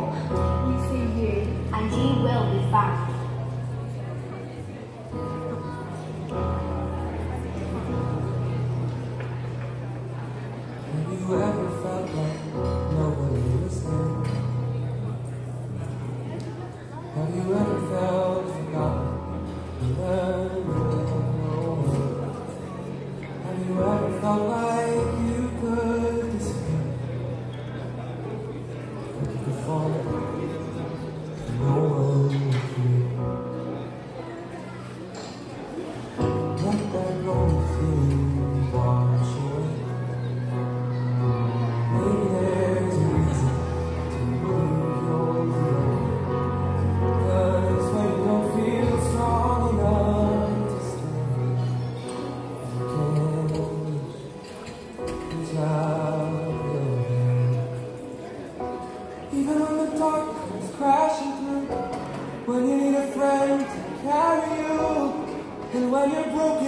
hope. We see you, and you will be found. When you're broken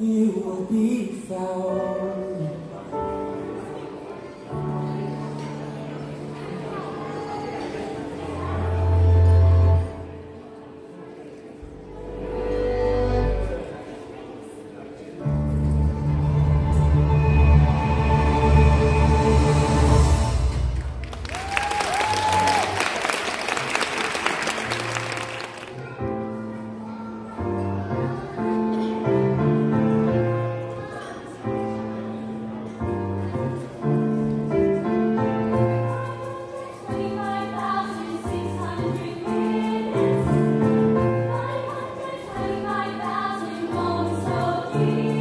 You will be found. You.